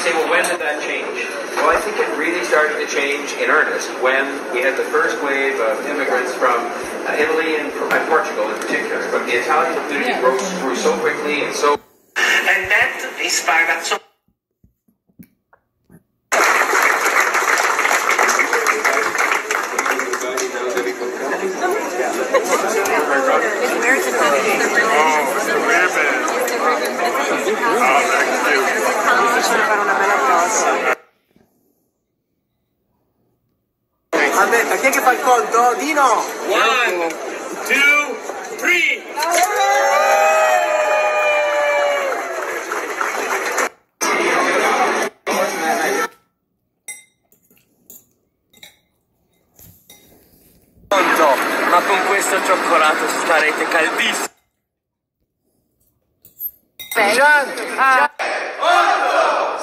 say, well, when did that change? Well, I think it really started to change in earnest when we had the first wave of immigrants from uh, Italy and, from, and Portugal in particular. But the Italian community grew, grew so quickly and so And that inspired so Aspetta, chi è che fa il conto? Dino! One, two, three. Pronto, ma con questo cioccolato starete caldissimi. Già, ah. Sette,